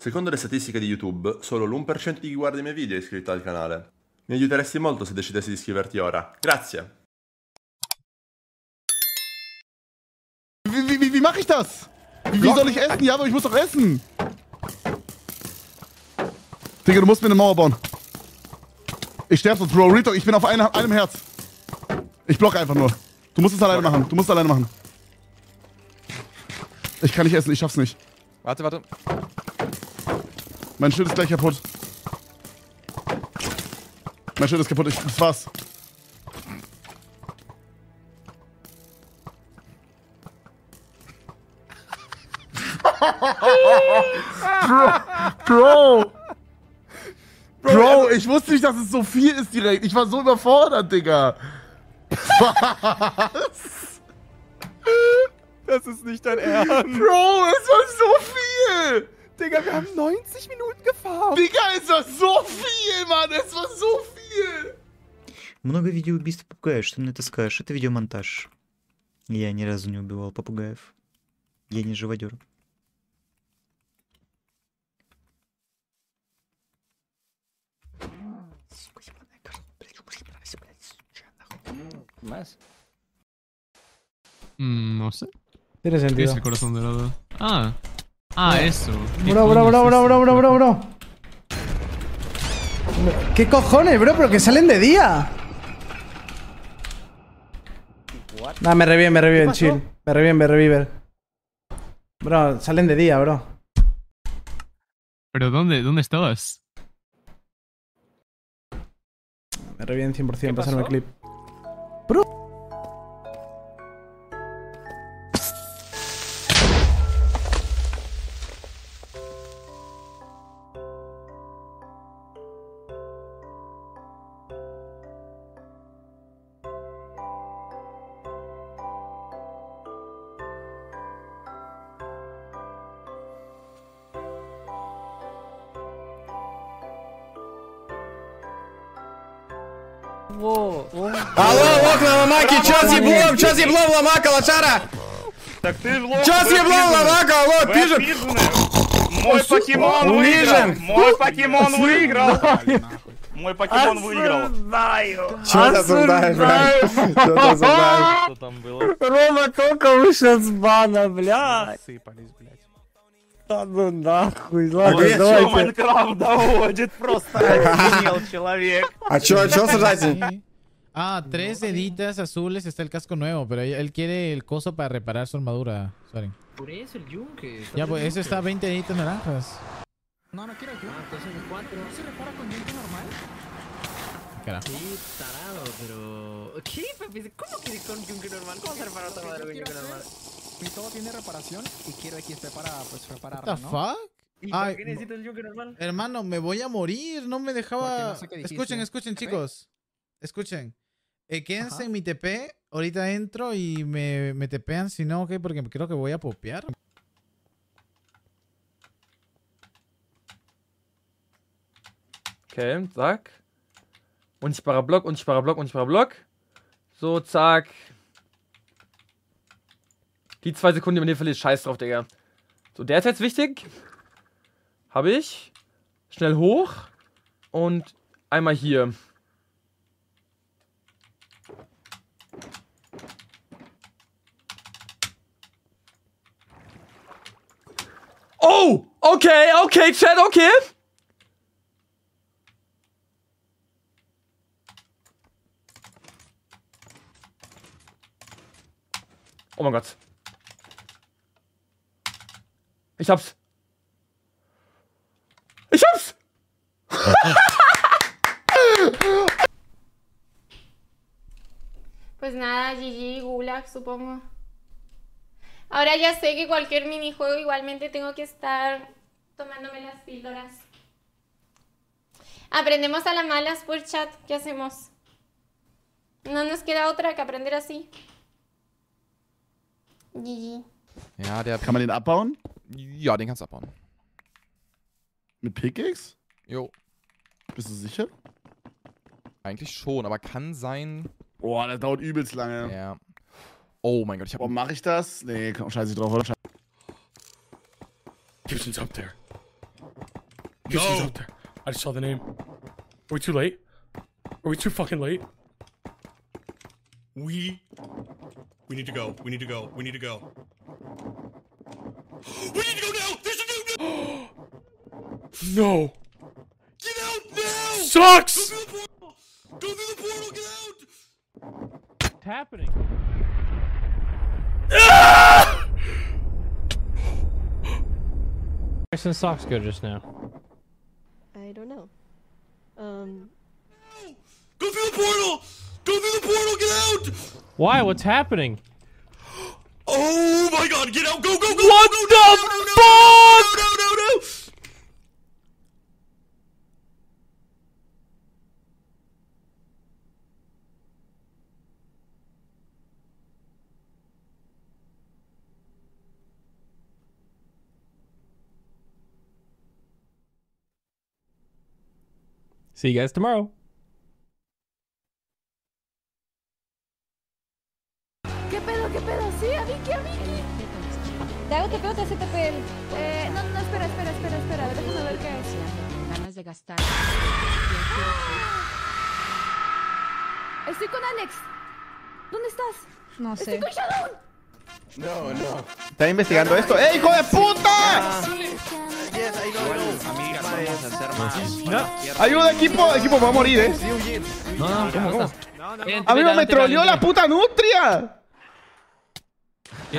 Secondo le statistiche di YouTube, solo l'1% di chi guarda i miei video è iscritto al canale. Mi aiuteresti molto se decidessi di iscriverti ora. Grazie! Wie, wie, wie, wie mache ich das? Wie, wie soll ich essen? Ja, aber ich muss doch essen. Digga, du musst mir eine Mauer bauen. Ich sterbe sonst, Bro. Rito, ich bin auf einem, einem Herz. Ich block einfach nur. Du musst es alleine machen. Du musst es alleine machen. Ich kann nicht essen, ich schaff's nicht. Warte, warte. Mein Schild ist gleich kaputt. Mein Schild ist kaputt, ich, das war's. Bro, Bro! Bro, ich wusste nicht, dass es so viel ist direkt. Ich war so überfordert, Digga. Was? Das ist nicht dein Ernst. Bro, es war so! Digga, wir haben 90 Minuten gefahren. Digga, es war so viel, Mann! Es war so viel! Много видеоубийств попугаев, что мне таскаешь? Это видеомонтаж. Я ни разу не убивал попугаев. Я не живодер. Mm, no sé. Tiene ¿Qué sentido. es el corazón dorado? Ah. Ah, eso. ¿Qué Bro, bro, bro, bro, bro, bro, bro, bro. ¿Qué cojones, bro? Pero que salen de día. Nah, me reviven, me reviven, chill. Me reviven, me reviven. Bro, salen de día, bro. ¿Pero dónde? ¿Dónde estabas? Me reviven 100%, pasarme el clip. Алло, окна ломаки, чё с еблом, чё с еблом ломака, лошара? Так ты лох, Чё с еблом ломака, алло, пижем? Мой покемон выиграл! Мой покемон выиграл! Мой покемон выиграл! Чё ты осуждаешь, блядь? Чё ты осуждаешь? Что там было? Рома только вышел с бана, блядь. Сыпались, блядь. Да ну нахуй, ладно, Ой, давайте. Что Майнкрафт доводит? Просто охренел человек. А чё, чё осуждаете? Ah, tres editas azules está el casco nuevo, pero él- él quiere el coso para reparar su armadura. Sorry. Por eso el yunque. Ya, pues eso está a 20 editas naranjas. No, no quiero yunque. entonces el 4. ¿Se repara con yunque normal? Carajo. Sí, tarado, pero... ¿Qué, Pepe? ¿Cómo que con yunque normal? ¿Cómo se repara otra madre con yunque normal? Mi todo tiene reparación y quiero XP para pues What repararlo, the ¿no? fuck? ¿Y Ay, por qué necesito el yunque normal? Hermano, me voy a morir. No me dejaba. No sé qué escuchen, escuchen, chicos. Escuchen. Eh, quédense Ajá. en mi TP. Ahorita entro y me, me tepean. Si no, ok, porque creo que voy a popear. Okay, zack. Unsichtbarer Block, unsichtbarer Block, unsichtbarer Block. So, zack. Die zwei Sekunden, die man hier verliert, scheiß drauf, Digga. So, der ist jetzt wichtig. Habe ich. Schnell hoch. Und einmal hier. Oh! Okay, okay, Chat, okay. Oh mein Gott. Ich hab's. Ich hab's! Pues nada, GG, Gulag, supongo. Ahora ya sé que cualquier minijuego igualmente tengo que estar tomándome las píldoras. Aprendemos a las malas por chat. ¿Qué hacemos? No nos queda otra que aprender así. GG. Ja, der. Kann man den abbauen? Ja, den kannst du abbauen. Mit Pickaxe? Jo. Bist du sicher? Eigentlich schon, aber kann sein. Boah, das dauert übelst lange. Ja. Oh mein Gott, ich hab. Warum mache ich das? Nee, komm, scheiße ich drauf, oder? Gibson's up there. Guess who's out there? I just saw the name. Are we too late? Are we too fucking late? We. We need to go. We need to go. We need to go. We need to go now! There's a new. No. Get out now! Sucks! Go through the portal! Go through the portal! Get out! What's happening? Harrison socks go just now. I don't know. Um. Go through the portal! Go through the portal! Get out! Why? What's happening? Oh my god! Get out! Go go go! What go, the no, no, no, fuck? No no no no! See you guys tomorrow. ¿Te hago TP o te hace TP él? Eh, no, no, espera, espera, espera, espera. Déjame ver qué es. Ganas de gastar. Estoy con Alex. ¿Dónde estás? No Estoy sé. con Shadow. No, no. ¿Está investigando esto? ¡Eh, hijo de puta! ¡Ayuda, equipo! Equipo, va a morir, eh. No, no, ¿cómo, cómo? Amigo, me troleó la puta nutria.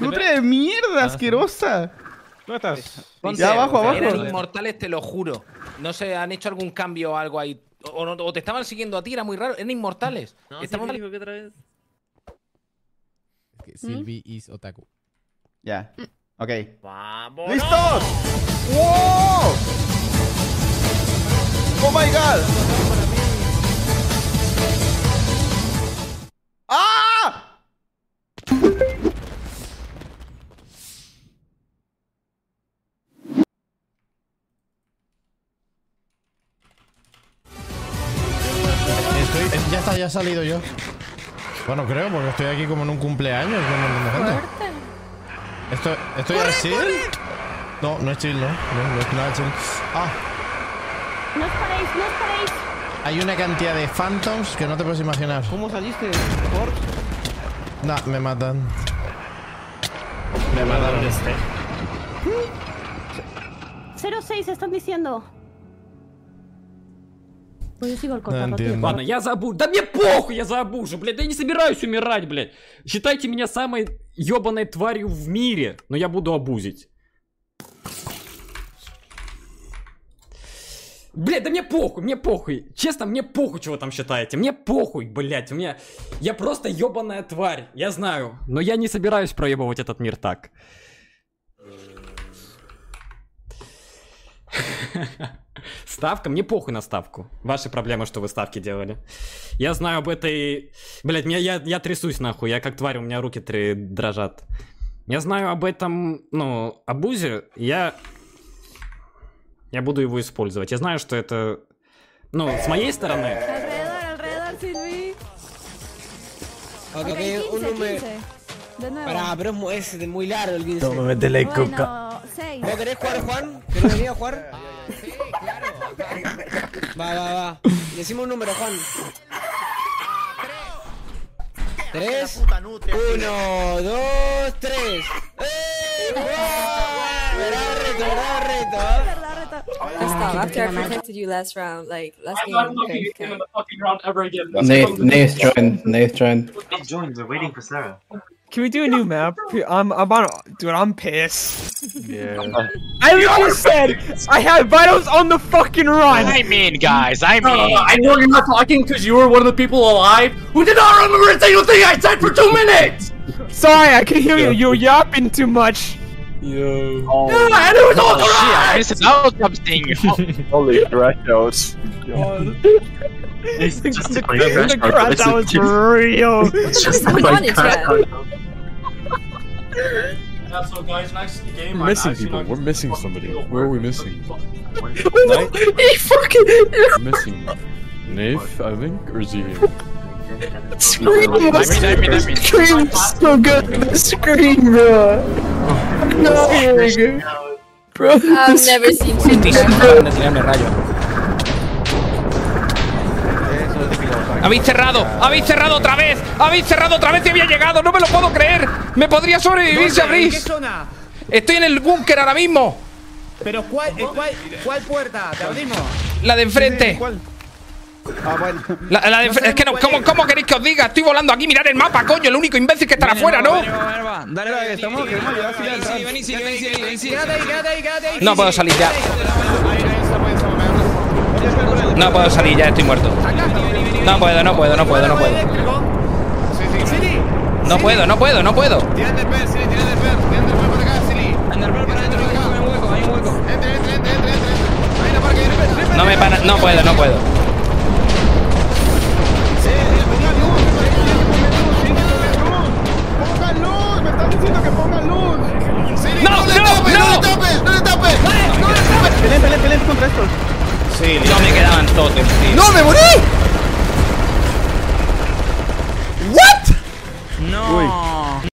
Nutria de mierda, asquerosa. ¿Dónde estás? Ya abajo, abajo. Eran inmortales, te lo juro. No sé, han hecho algún cambio o algo ahí. O, no- o te estaban siguiendo a ti, era muy raro. Eran inmortales. Estaban- otra vez. Que Silvi is otaku. Ya. Ok. ¡Vamos! ¡Listos! ¡Wow! ¡Oh my god! Estoy, ya está, ya he salido yo. Bueno, creo, porque estoy aquí como en un cumpleaños con un montón de gente. Esto, ¿Estoy así? No, no es chill, ¿no? No, no es nada chill. Ah, No os paréis, no os paréis. hay una cantidad de phantoms que no te puedes imaginar. ¿Cómo saliste? Nah, me matan. Me mataron. 06 están diciendo. Sigo el No entiendo. Ладно, я забуду. Да мне похуй, я забуду, блядь. Я не собираюсь умирать, блядь. Считайте меня самой ебаной тварью в мире, но я буду абузить. Блядь, да мне похуй, мне похуй. Честно, мне похуй, чего вы там считаете. Мне похуй, блядь. У меня... Я просто ебаная тварь, я знаю. Но я не собираюсь проебывать этот мир так. Ставка? Мне похуй на ставку. Ваши проблемы, что вы ставки делали. Я знаю об этой... Блять, меня, я, я трясусь нахуй, я как тварь, у меня руки тре- дрожат. Я знаю об этом, ну, абузе, я... Я буду его использовать. Я знаю, что это... Ну, с моей стороны... Alrededor, alrededor, Silvi. Ok, Ok, ok, 15, un número. 15. De nuevo. Pará, pero es muy, de largo el 15. Toma, métele Bueno, coca. 6. ¿Vos querés jugar, Juan? ¿Querés venir a jugar? Va, va, va. Decimos un número, Juan. Tres. Uno, dos, tres. ¡Eh! Verá reto, verá reto. Stop. After I protected you last round, like last game. Okay, okay. Nath, Nath joined. Nath joined. joined. We're waiting for Sarah. Can we do a new map? I'm, I'm on. Dude, I'm pissed. Yeah. Uh, I literally said I had vitals on the fucking run. I mean, guys, I No, no, mean. no, I know you're not talking because you were one of the people alive who did not remember a single thing I said for two minutes! Sorry, I can hear you. You're yapping too much. Yo. Yeah, oh. and it was all Oh, shit, I correct! missed out something. Holy oh, thresholds. It's just the, the, crash the card. crash It's that was real. It's just a I'm quick on it, crash yeah. card. So guys, next game. We're missing people. We're missing somebody. Where are we missing? he fucking We're missing Nath, I think, or is he here? scream. I mean, I mean, I mean. Scream so good. The scream, bro. No, Bro, I've never seen Habéis cerrado, habéis cerrado otra vez, habéis cerrado otra vez y había llegado, no me lo puedo creer. Me podría sobrevivir si ¿En qué abrís. zona? Estoy en el búnker ahora mismo. Pero ¿cuál, eh, cuál, cuál puerta? ¿Te abrimos? La de enfrente. Ah, bueno. La, la de enfrente. Es que no, ¿cómo, ¿cómo queréis que os diga? Estoy volando aquí, mirad el mapa, coño. El único imbécil que estará afuera, ¿no? No puedo salir ya. No puedo salir ya, estoy muerto. No puedo, no puedo, no puedo, no puedo. No puedo, no puedo, no puedo. Tírate el per, Silly, tírate el per.